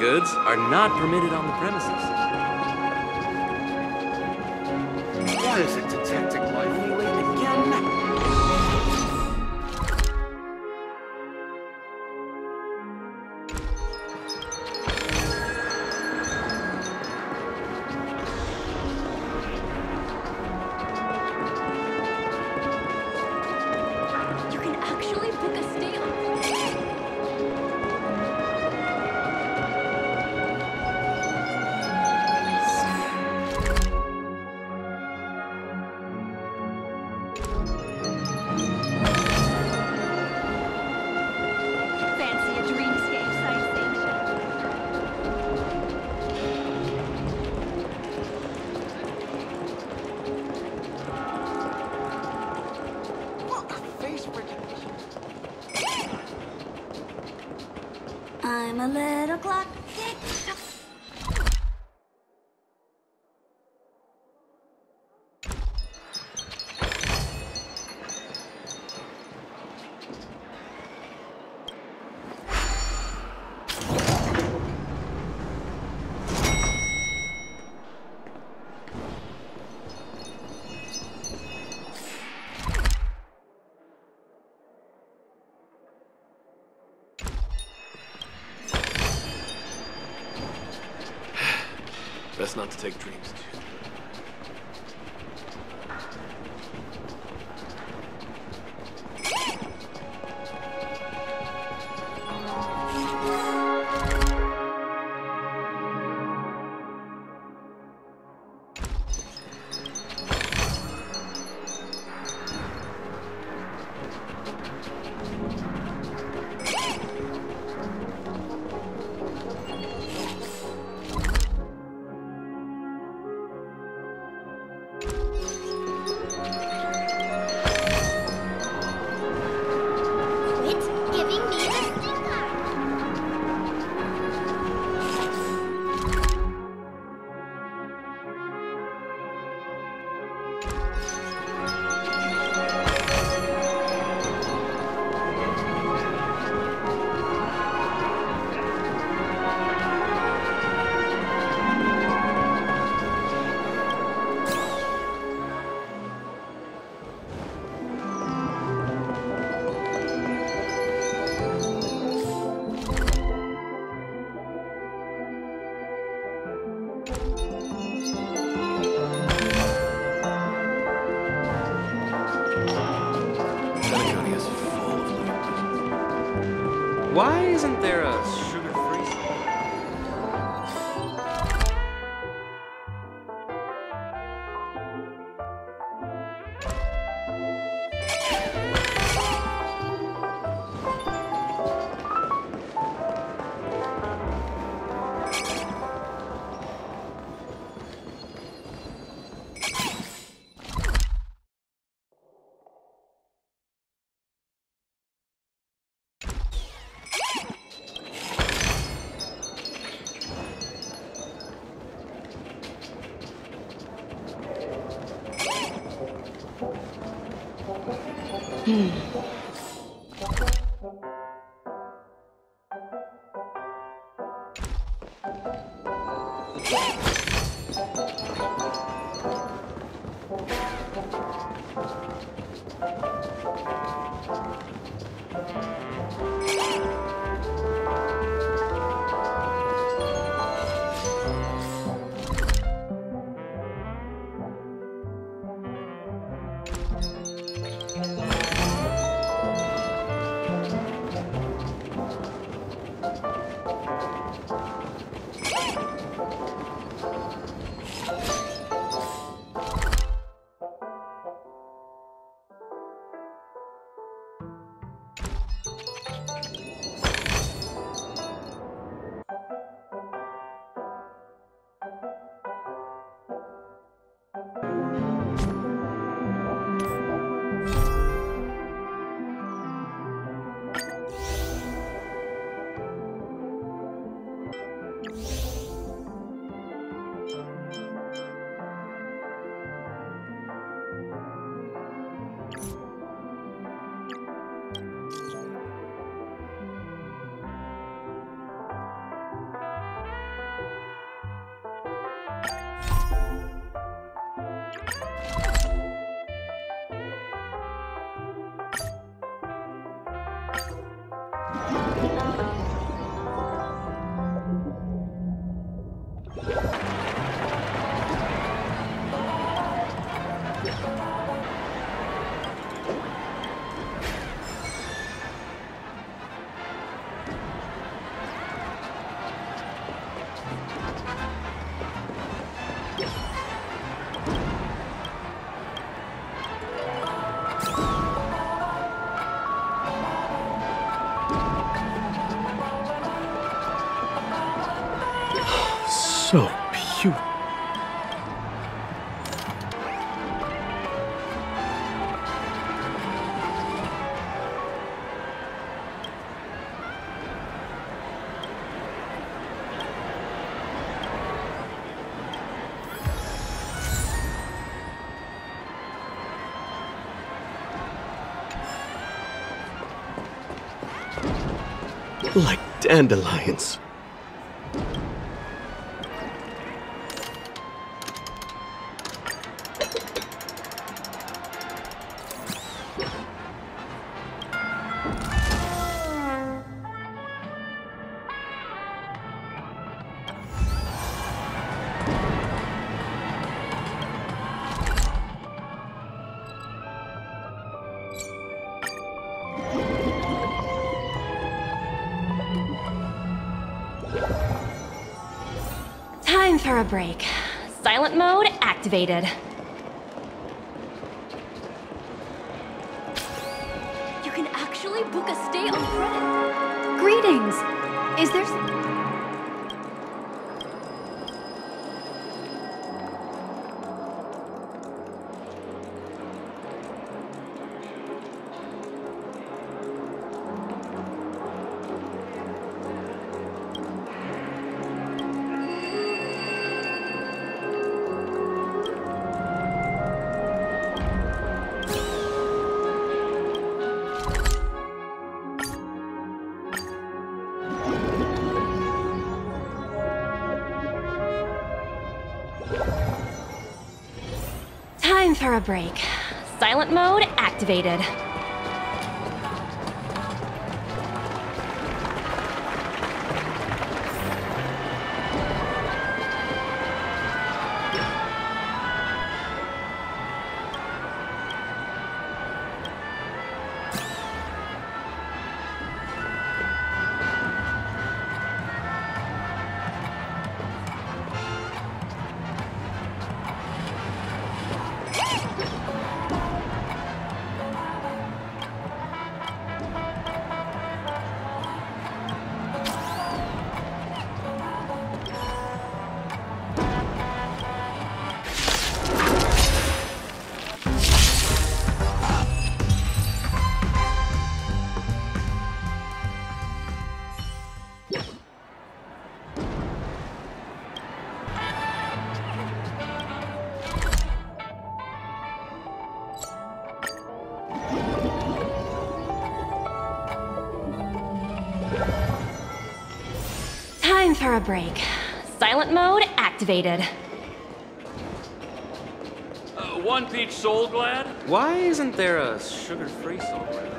goods are not permitted on the premises. What is it? not to take dreams. too Hmm. Like dandelions. A break. Silent mode activated. You can actually book a stay on credit. Greetings. Is there a break. Silent mode activated. Break. Silent mode activated. Uh, one peach Soulglad? Why isn't there a sugar-free Soulglad?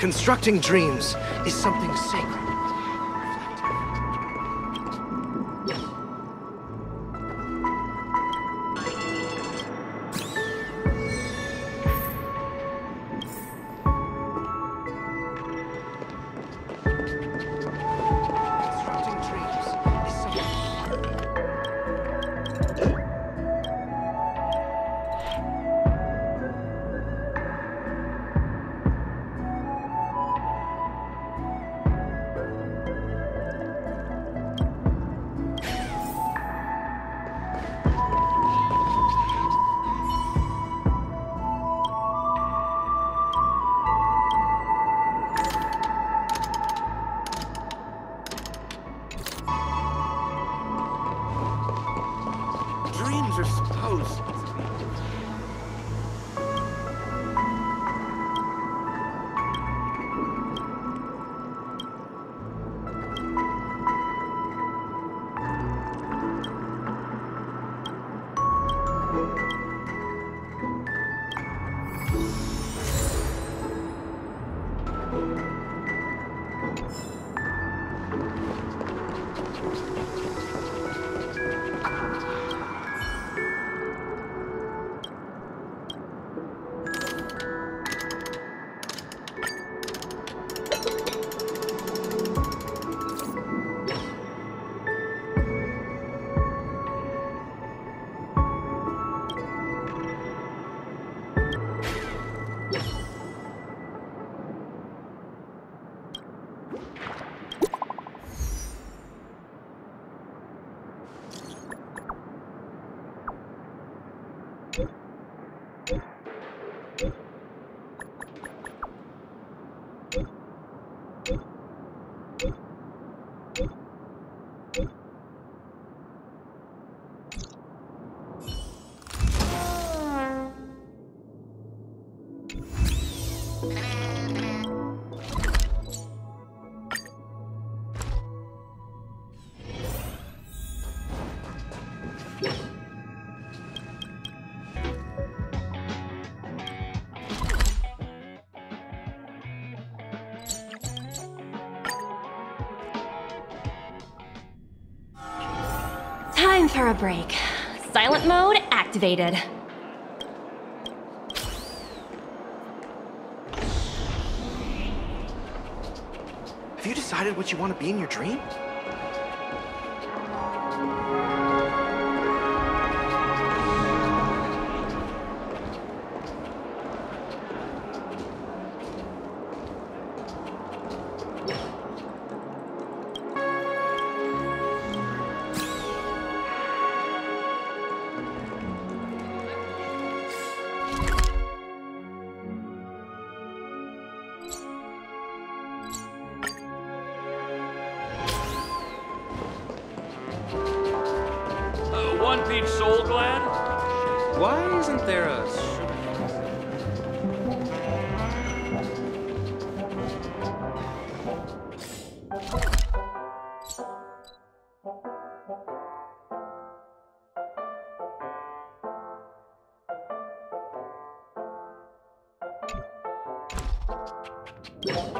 Constructing dreams is something sacred. Are supposed to a break. Silent mode activated. Have you decided what you want to be in your dream? Uh, Soulglad? Why isn't there a? Time